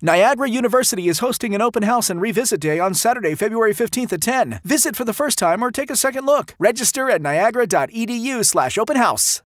Niagara University is hosting an open house and revisit day on Saturday, February 15th at 10. Visit for the first time or take a second look. Register at niagara.edu slash open house.